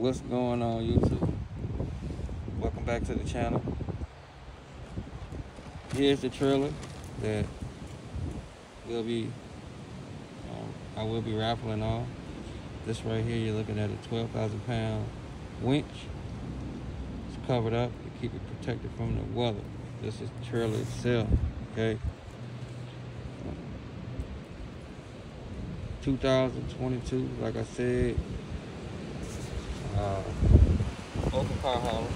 What's going on YouTube? Welcome back to the channel. Here's the trailer that will be um, I will be raffling off. This right here you're looking at a 12,000 pound winch. It's covered up to keep it protected from the weather. This is the trailer itself, okay? 2022, like I said, uh, open car hauler.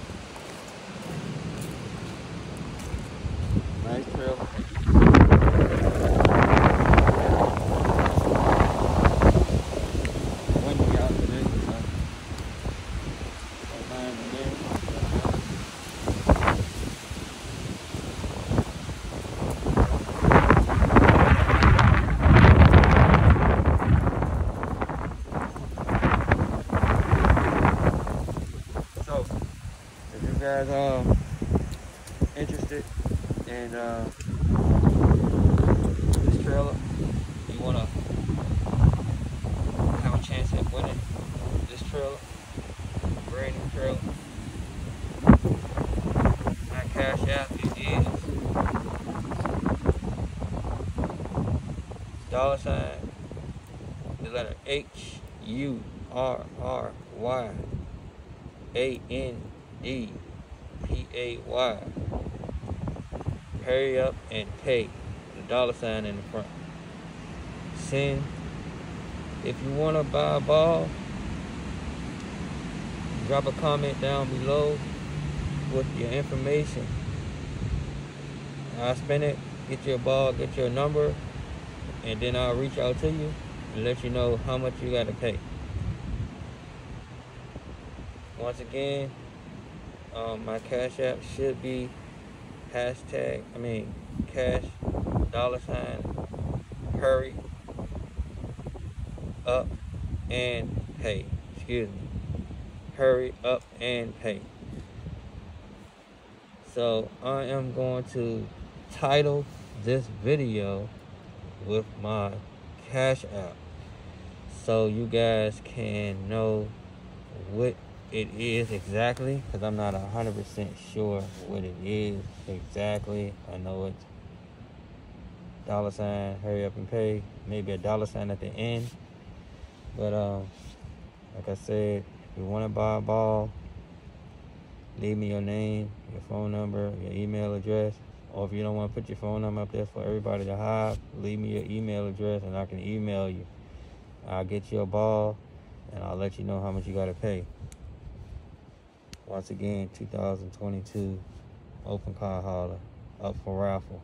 Nice trailer. Windy out today, so don't mind the wind. So, if you guys are interested in uh, this trailer, you want to have a chance at winning this trailer, brand new trailer, my cash app is dollar sign, the letter H U R R Y. A N D P A Y. Hurry up and pay. The dollar sign in the front. Send. If you want to buy a ball, drop a comment down below with your information. I'll spin it, get your ball, get your number, and then I'll reach out to you and let you know how much you got to pay. Once again, um, my cash app should be hashtag, I mean, cash dollar sign, hurry up and pay. Excuse me. Hurry up and pay. So I am going to title this video with my cash app so you guys can know what it is exactly because I'm not 100% sure what it is exactly. I know it's dollar sign, hurry up and pay, maybe a dollar sign at the end. But um, like I said, if you want to buy a ball, leave me your name, your phone number, your email address. Or if you don't want to put your phone number up there for everybody to have, leave me your email address and I can email you. I'll get you a ball and I'll let you know how much you got to pay. Once again, 2022 open car hauler up for raffle.